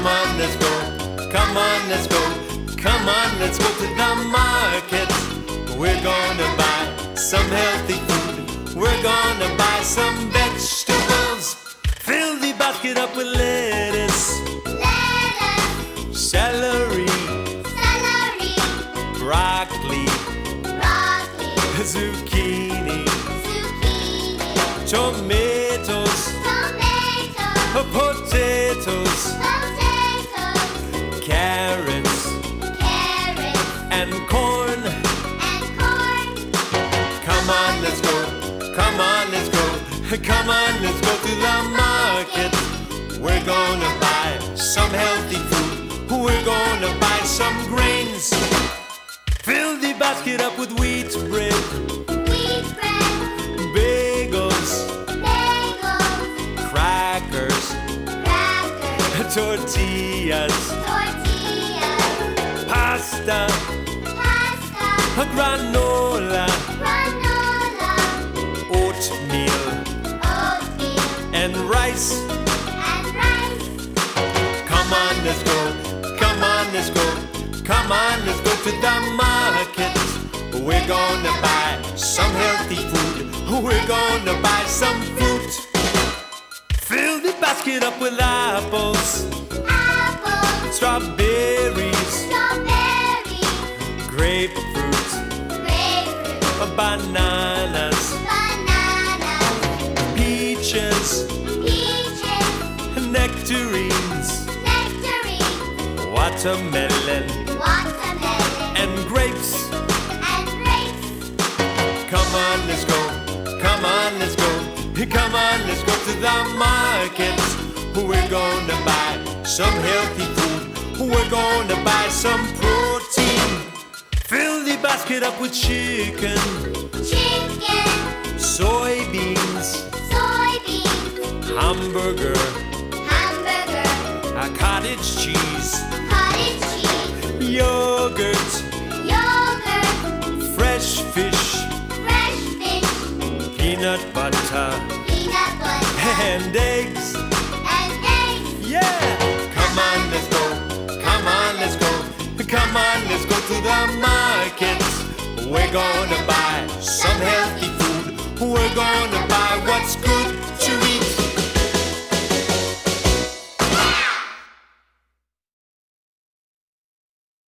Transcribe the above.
Come on, let's go. Come on, let's go. Come on, let's go to the market. We're gonna buy some healthy food. We're gonna buy some vegetables. Fill the basket up with lettuce. Lettuce. Celery. Celery. Broccoli. Broccoli. Zucchini. Zucchini. Tomatoes. Tomatoes. Potatoes. Come on, let's go. Come on, let's go. Come on, let's go to the market. We're gonna buy some healthy food. We're gonna buy some grains. Fill the basket up with wheat bread, Wheat bread, bagels, bagels, crackers, crackers, tortillas, tortillas, pasta, pasta, granola, rice. and rice. Come on, let's go. Come on, let's go. Come on, let's go to the market. We're gonna buy some healthy food. We're gonna buy some fruit. Fill the basket up with apples, Apples, strawberries, strawberries, grapefruit, grapefruit, bananas, bananas, nectarines, nectarines, watermelon, watermelon, and grapes. and grapes. Come on, let's go. Come on, let's go. Come on, let's go to the market. We're gonna buy some healthy food. We're gonna buy some protein. Fill the basket up with chicken, Chicken, soybeans, soybeans, hamburger, cottage cheese, cottage cheese, yogurt, yogurt, fresh fish, fresh fish, peanut butter, peanut butter, and eggs. and eggs. Yeah! Come on, let's go. Come on, let's go. Come on, let's go to the market. We're gonna buy some healthy food. We're gonna buy what's good.